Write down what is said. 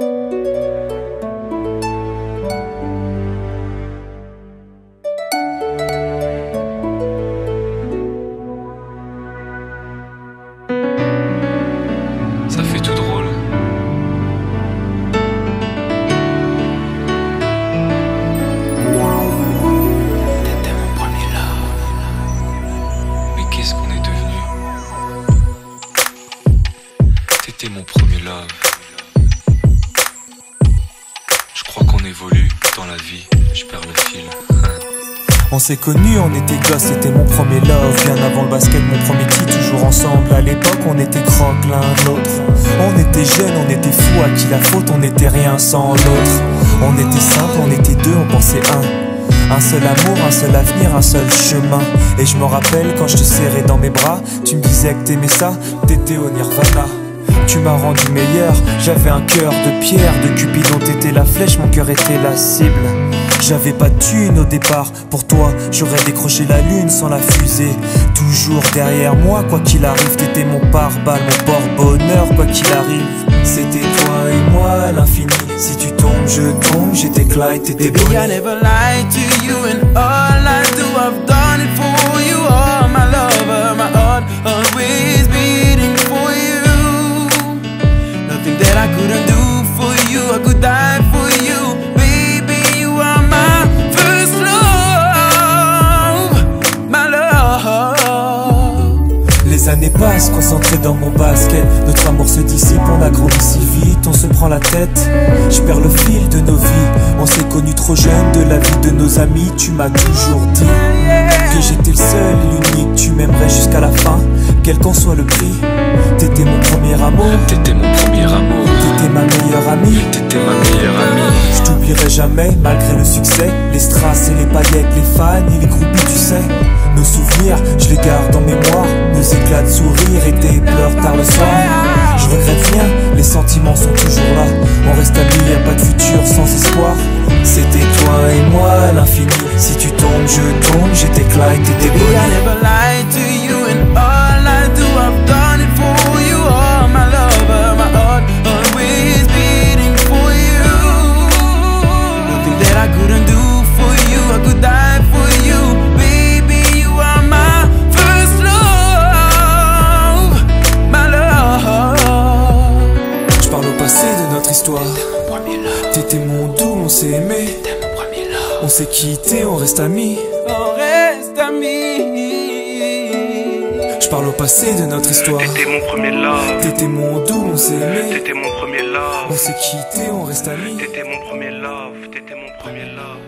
Ça fait tout drôle. T'étais mon premier love. Évolue dans la vie. Je perds le fil. On s'est connus, on était gosses, c'était mon premier love. Bien avant le basket, mon premier titre, toujours ensemble. À l'époque, on était croque l'un l'autre. On était jeunes, on était fous, à qui la faute, on n'était rien sans l'autre. On était simple, on était deux, on pensait un. Un seul amour, un seul avenir, un seul chemin. Et je me rappelle quand je te serrais dans mes bras Tu me disais que t'aimais ça, t'étais au nirvana tu m'as rendu meilleur, j'avais un cœur de pierre, de Cupidon t'étais la flèche, mon cœur était la cible. J'avais pas de thune au départ, pour toi j'aurais décroché la lune sans la fusée. Toujours derrière moi, quoi qu'il arrive, t'étais mon pare-balles, mon porte-bonheur, quoi qu'il arrive. C'était toi et moi à l'infini. Si tu tombes, je tombe, j'étais Clyde, t'étais Baby, I Bonnie. never lied to you, and all Les années passent, concentrées dans mon basket. Notre amour se dissipe, on a grandi si vite, on se prend la tête. Je perds le fil de nos vies. On s'est connus trop jeunes, de la vie de nos amis. Tu m'as toujours dit que j'étais le seul et l'unique. Tu m'aimerais jusqu'à la fin, quel qu'en soit le prix. T'étais mon premier amour, T'étais mon premier amour. t'étais ma meilleure amie. T'étais ma meilleure t'oublierai jamais, malgré le succès. Les strass et les paillettes, les fans et les groupies, tu sais. Nos souvenirs, je les garde en mémoire. Nos éclats de sourire et tes pleurs tard le soir. Je regrette rien, les sentiments sont toujours là. On reste amis, y a pas de futur sans espoir. C'était toi et moi l'infini. Si tu tombes, je tombe, j'étais Clyde, t'étais Baby, T'étais mon doux, on s'est aimé. On s'est quitté, on reste amis. On reste amis. Je parle au passé de notre histoire. T'étais mon premier love, T'étais mon doux, on s'est aimé. t'étais mon premier On love, s'est quitté, on reste amis. t'étais mon premier love, t'étais mon premier love, mon